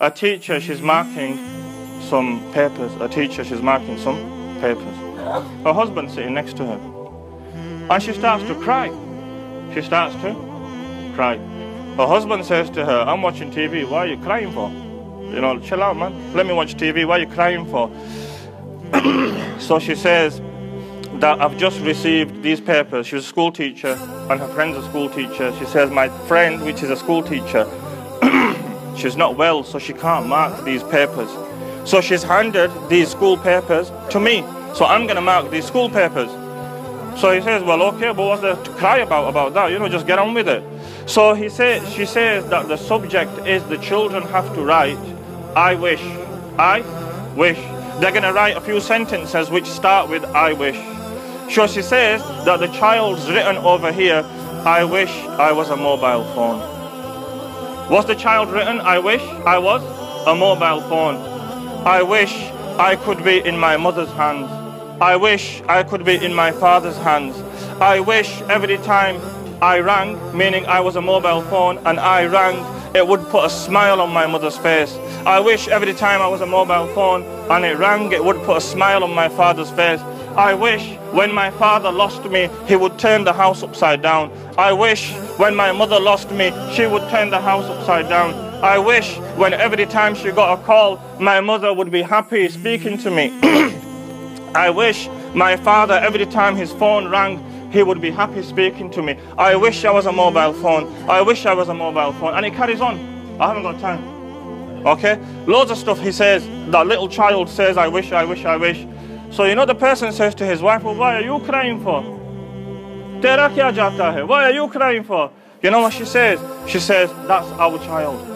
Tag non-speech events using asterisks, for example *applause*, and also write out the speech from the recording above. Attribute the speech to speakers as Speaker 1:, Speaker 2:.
Speaker 1: a teacher, she's marking some papers. A teacher, she's marking some papers. Her husband sitting next to her. And she starts to cry. She starts to cry. Her husband says to her, I'm watching TV, why are you crying for? You know, chill out, man. Let me watch TV, why are you crying for? *clears throat* so she says that I've just received these papers. She's a school teacher, and her friend's a school teacher. She says, My friend, which is a school teacher, she's not well, so she can't mark these papers. So she's handed these school papers to me. So I'm going to mark these school papers. So he says, well, okay, but what's there to cry about about that? You know, just get on with it. So he says, she says that the subject is the children have to write, I wish, I wish. They're going to write a few sentences which start with I wish. So she says that the child's written over here, I wish I was a mobile phone. Was the child written, I wish I was a mobile phone? I wish I could be in my mother's hands. I wish I could be in my father's hands. I wish every time I rang, meaning I was a mobile phone and I rang, it would put a smile on my mother's face. I wish every time I was a mobile phone and it rang, it would put a smile on my father's face. I wish when my father lost me, he would turn the house upside down. I wish when my mother lost me, she would turn the house upside down. I wish when every time she got a call, my mother would be happy speaking to me. *clears throat* I wish my father, every time his phone rang, he would be happy speaking to me. I wish I was a mobile phone. I wish I was a mobile phone. And it carries on. I haven't got time. Okay? Loads of stuff he says. That little child says, I wish, I wish, I wish. So you know the person says to his wife, well, why are you crying for? Tera kya hai? Why are you crying for? You know what she says? She says, that's our child.